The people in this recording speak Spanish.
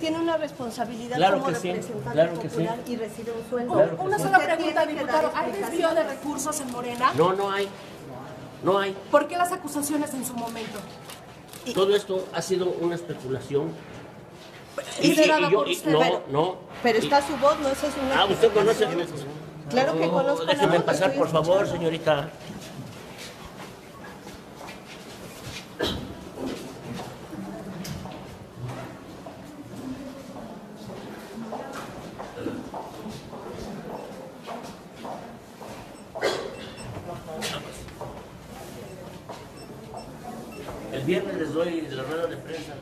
Tiene una responsabilidad Claro como que sí, representante que popular sí. y recibe un sueldo. Claro Una sí. sola Usted pregunta, diputado. ¿Hay desvío de recursos en Morena? No, no hay. No hay. ¿Por qué las acusaciones en su momento? Todo esto ha sido una especulación. Liderada por usted. no, Pero- no. Pero Y- está su voz, ¿no? Esa es una Ah, usted conoce. Claro que No, conozco Déjeme pasar, por favor, señorita. El viernes les doy la rueda de prensa.